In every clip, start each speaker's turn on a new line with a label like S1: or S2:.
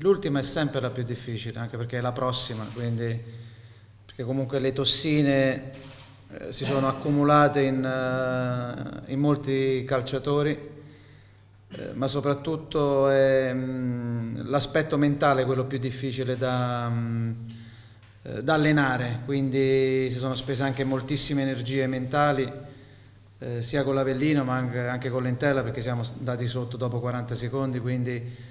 S1: L'ultima è sempre la più difficile, anche perché è la prossima, quindi, perché comunque le tossine eh, si sono accumulate in, uh, in molti calciatori, eh, ma soprattutto è mm, l'aspetto mentale quello più difficile da, mm, eh, da, allenare, quindi si sono spese anche moltissime energie mentali, eh, sia con l'Avellino ma anche, anche con l'Entella perché siamo andati sotto dopo 40 secondi, quindi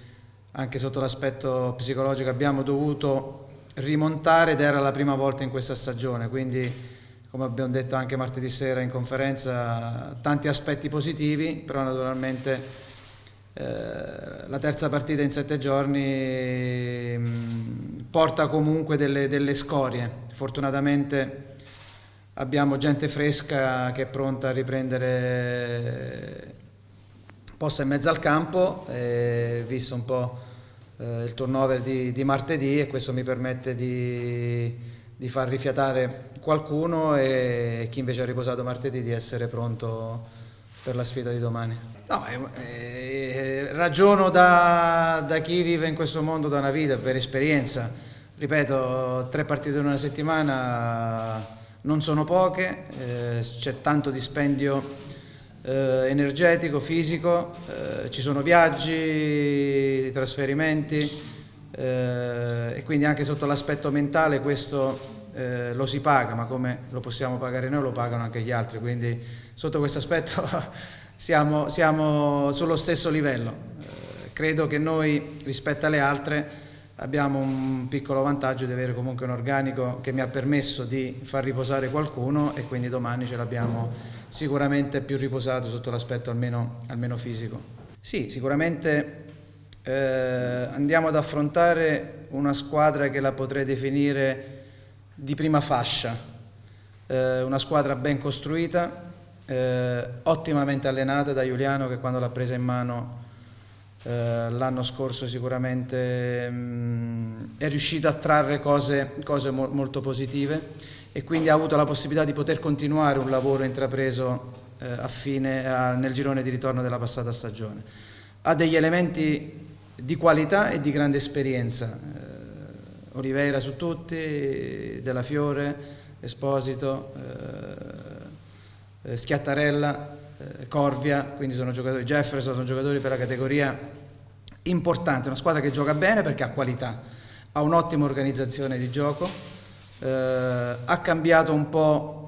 S1: anche sotto l'aspetto psicologico abbiamo dovuto rimontare ed era la prima volta in questa stagione, quindi come abbiamo detto anche martedì sera in conferenza, tanti aspetti positivi, però naturalmente eh, la terza partita in sette giorni porta comunque delle, delle scorie. Fortunatamente abbiamo gente fresca che è pronta a riprendere posto in mezzo al campo, e visto un po' eh, il turnover di, di, martedì e questo mi permette di, di, far rifiatare qualcuno e chi invece ha riposato martedì di essere pronto per la sfida di domani. No, eh, ragiono da, da, chi vive in questo mondo da una vita, per esperienza. Ripeto, tre partite in una settimana non sono poche, eh, c'è tanto dispendio eh, energetico, fisico, eh, ci sono viaggi, trasferimenti eh, e quindi anche sotto l'aspetto mentale questo eh, lo si paga, ma come lo possiamo pagare noi lo pagano anche gli altri, quindi sotto questo aspetto siamo, siamo, sullo stesso livello. Eh, credo che noi rispetto alle altre abbiamo un piccolo vantaggio di avere comunque un organico che mi ha permesso di far riposare qualcuno e quindi domani ce l'abbiamo sicuramente più riposato sotto l'aspetto almeno, almeno, fisico. Sì, sicuramente eh, andiamo ad affrontare una squadra che la potrei definire di prima fascia, eh, una squadra ben costruita, eh, ottimamente allenata da Giuliano che quando l'ha presa in mano eh, l'anno scorso sicuramente mh, mm, è riuscito a trarre cose, cose mo molto positive e quindi ha avuto la possibilità di poter continuare un lavoro intrapreso eh, a fine, a, nel girone di ritorno della passata stagione. Ha degli elementi di qualità e di grande esperienza, eh, Oliveira su tutti, Della Fiore, Esposito, eh, eh Schiattarella, eh, Corvia, quindi sono giocatori, Jefferson sono giocatori per la categoria importante, una squadra che gioca bene perché ha qualità, ha un'ottima organizzazione di gioco, eh, ha cambiato un po'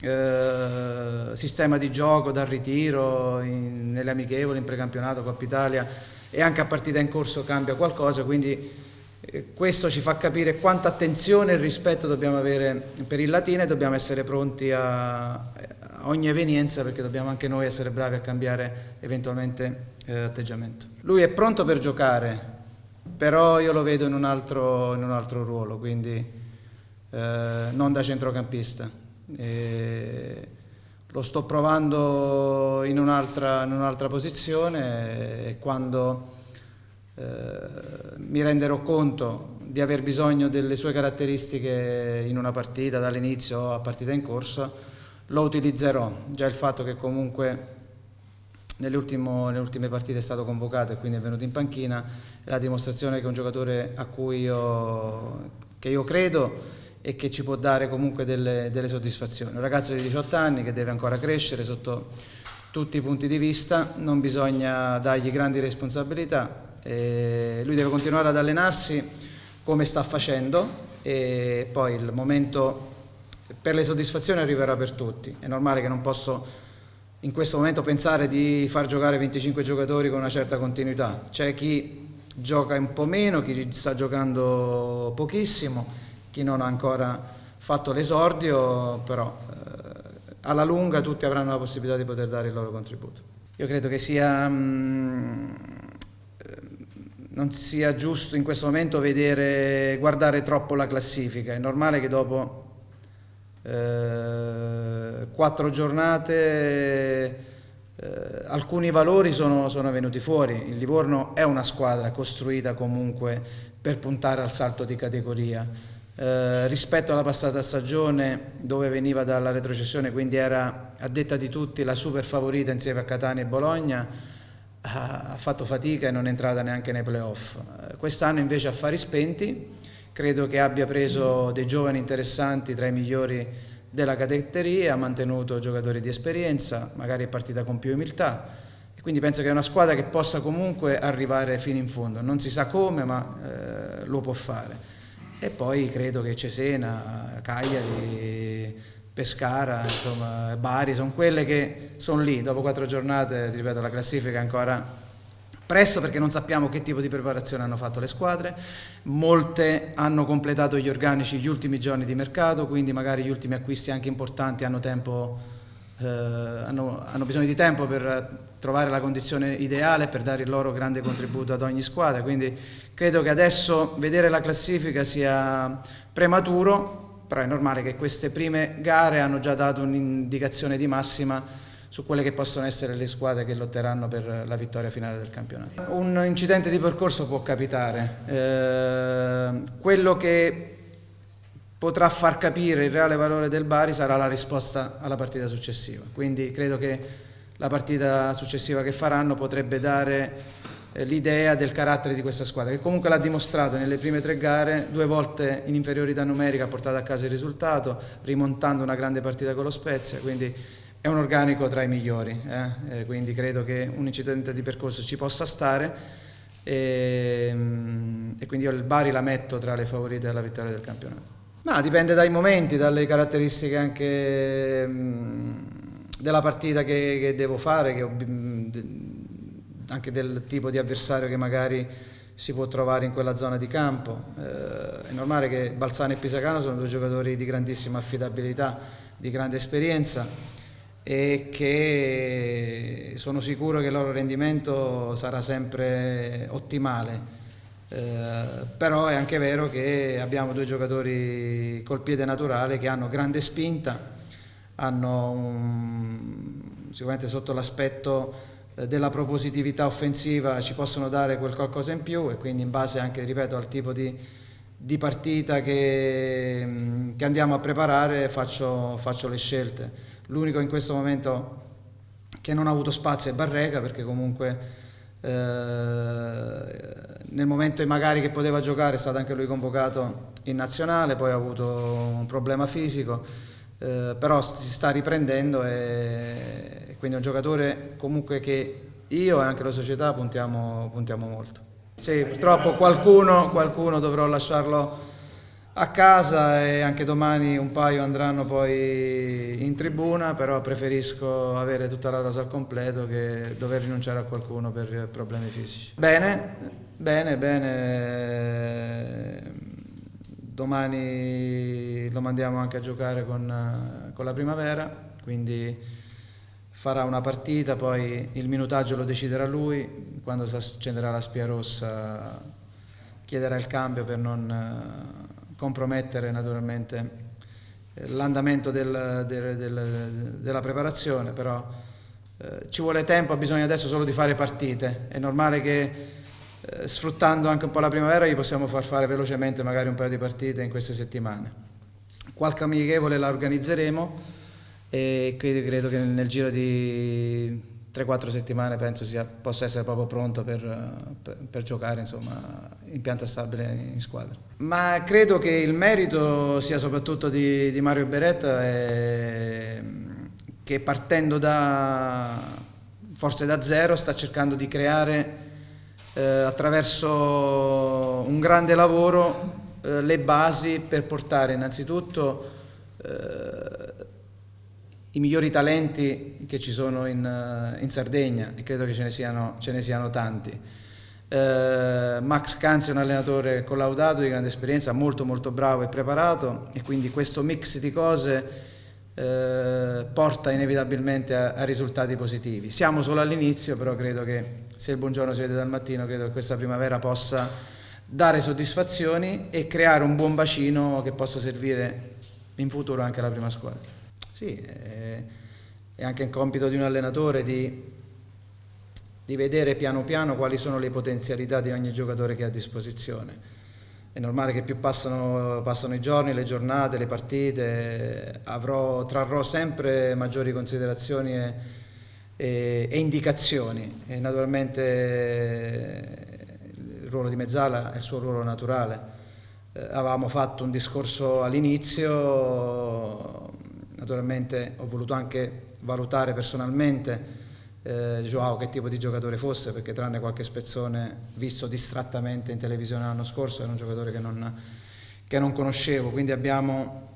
S1: eh, sistema di gioco dal ritiro in, nelle amichevoli, in precampionato, Coppa Italia e anche a partita in corso cambia qualcosa, quindi eh, questo ci fa capire quanta attenzione e rispetto dobbiamo avere per il latino e dobbiamo essere pronti a, ogni evenienza perché dobbiamo anche noi essere bravi a cambiare eventualmente eh, atteggiamento. Lui è pronto per giocare, però io lo vedo in un altro, in un altro ruolo, quindi eh, non da centrocampista. E lo sto provando in un'altra, in un'altra posizione e quando eh, mi renderò conto di aver bisogno delle sue caratteristiche in una partita dall'inizio a partita in corso, lo utilizzerò. Già il fatto che comunque nelle, ultime partite è stato convocato e quindi è venuto in panchina è la dimostrazione che è un giocatore a cui io, io credo e che ci può dare comunque delle, delle soddisfazioni. Un ragazzo di 18 anni che deve ancora crescere sotto tutti i punti di vista, non bisogna dargli grandi responsabilità, lui deve continuare ad allenarsi come sta facendo e poi il momento per le soddisfazioni arriverà per tutti. È normale che non posso in questo momento pensare di far giocare 25 giocatori con una certa continuità. C'è chi gioca un po' meno, chi sta giocando pochissimo chi non ha ancora fatto l'esordio, però eh, alla lunga tutti avranno la possibilità di poter dare il loro contributo. Io credo che sia, mh, mm, eh, non sia giusto in questo momento vedere, guardare troppo la classifica, è normale che dopo eh, quattro giornate eh, alcuni valori sono, sono, venuti fuori. Il Livorno è una squadra costruita comunque per puntare al salto di categoria. Eh, rispetto alla passata stagione dove veniva dalla retrocessione, quindi era a detta di tutti la super favorita insieme a Catania e Bologna, ha fatto fatica e non è entrata neanche nei playoff. Eh, quest'anno invece affari spenti, credo che abbia preso dei giovani interessanti tra i migliori della catetteria, ha mantenuto giocatori di esperienza, magari è partita con più umiltà quindi penso che è una squadra che possa comunque arrivare fino in fondo, non si sa come ma eh, lo può fare. E poi credo che Cesena, Cagliari, Pescara, insomma, Bari, sono quelle che sono lì, dopo quattro giornate, ti ripeto, la classifica è ancora presto perché non sappiamo che tipo di preparazione hanno fatto le squadre, molte hanno completato gli organici gli ultimi giorni di mercato, quindi magari gli ultimi acquisti anche importanti hanno, tempo, eh, hanno, hanno bisogno di tempo per trovare la condizione ideale per dare il loro grande contributo ad ogni squadra, quindi credo che adesso vedere la classifica sia prematuro, però è normale che queste prime gare hanno già dato un'indicazione di massima su quelle che possono essere le squadre che lotteranno per la vittoria finale del campionato. Un incidente di percorso può capitare, eh, quello che potrà far capire il reale valore del Bari sarà la risposta alla partita successiva, quindi credo che la partita successiva che faranno potrebbe dare eh, l'idea del carattere di questa squadra, che comunque l'ha dimostrato nelle prime tre gare, due volte in inferiorità numerica ha portato a casa il risultato, rimontando una grande partita con lo Spezia, quindi è un organico tra i migliori, eh? Eh, quindi credo che un incidente di percorso ci possa stare e, mm, e quindi io il Bari la metto tra le favorite alla vittoria del campionato. Ma dipende dai momenti, dalle caratteristiche anche mm, della partita che, che devo fare, che ho, anche del tipo di avversario che magari si può trovare in quella zona di campo. Eh, è normale che Balzano e Pisacano sono due giocatori di grandissima affidabilità, di grande esperienza e che sono sicuro che il loro rendimento sarà sempre ottimale. Eh, però è anche vero che abbiamo due giocatori col piede naturale che hanno grande spinta, hanno un, sicuramente sotto l'aspetto eh, della propositività offensiva ci possono dare quel qualcosa in più e quindi in base anche, ripeto, al tipo di, di partita che, mm, che, andiamo a preparare faccio, faccio le scelte. L'unico in questo momento che non ha avuto spazio è Barrega perché comunque eh, nel momento magari che poteva giocare è stato anche lui convocato in nazionale, poi ha avuto un problema fisico, eh, però si sta riprendendo e, quindi è un giocatore comunque che io e anche la società puntiamo, puntiamo molto. Sì, purtroppo qualcuno, qualcuno dovrò lasciarlo a casa e anche domani un paio andranno poi in tribuna, però preferisco avere tutta la rosa al completo che dover rinunciare a qualcuno per problemi fisici. Bene, bene, bene. Domani lo mandiamo anche a giocare con, con la primavera, quindi farà una partita, poi il minutaggio lo deciderà lui, quando si accenderà la spia rossa chiederà il cambio per non eh, compromettere naturalmente eh, l'andamento del, del, del, della preparazione, però eh, ci vuole tempo, ha bisogno adesso solo di fare partite, è normale che eh, sfruttando anche un po' la primavera gli possiamo far fare velocemente magari un paio di partite in queste settimane. Qualche amichevole la organizzeremo, e quindi credo che nel giro di 3-4 settimane penso sia, possa essere proprio pronto per, per, per giocare insomma, in pianta stabile in squadra. Ma credo che il merito sia soprattutto di, di Mario Beretta e, che partendo da, forse da zero sta cercando di creare eh, attraverso un grande lavoro eh, le basi per portare innanzitutto eh, i migliori talenti che ci sono in, eh, in Sardegna e credo che ce ne siano, ce ne siano tanti. Eh, Max Canzi è un allenatore collaudato di grande esperienza, molto molto bravo e preparato e quindi questo mix di cose eh, porta inevitabilmente a, a, risultati positivi. Siamo solo all'inizio, però credo che se il buongiorno si vede dal mattino, credo che questa primavera possa dare soddisfazioni e creare un buon bacino che possa servire in futuro anche alla prima squadra. Sì, è, è anche un compito di un allenatore di, di vedere piano piano quali sono le potenzialità di ogni giocatore che ha a disposizione. È normale che più passano, passano, i giorni, le giornate, le partite, avrò, trarrò sempre maggiori considerazioni e, e, e indicazioni. E naturalmente il ruolo di mezzala è il suo ruolo naturale. Eh, avevamo fatto un discorso all'inizio, naturalmente ho voluto anche valutare personalmente eh, Joao che tipo di giocatore fosse, perché tranne qualche spezzone visto distrattamente in televisione l'anno scorso era un giocatore che non, che non conoscevo, quindi abbiamo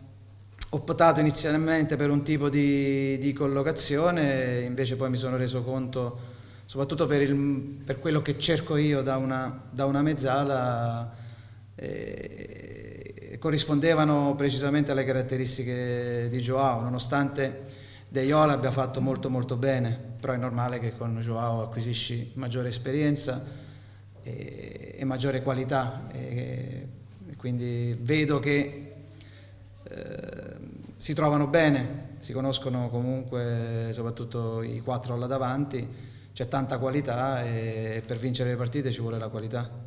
S1: optato inizialmente per un tipo di, di collocazione, invece poi mi sono reso conto, soprattutto per, il, per quello che cerco io da una, da una mezzala, eh, corrispondevano precisamente alle caratteristiche di Joao, nonostante De Iola abbia fatto molto molto bene, però è normale che con Joao acquisisci maggiore esperienza e, e maggiore qualità e, e quindi vedo che eh, si trovano bene, si conoscono comunque soprattutto i quattro là davanti, c'è tanta qualità e per vincere le partite ci vuole la qualità.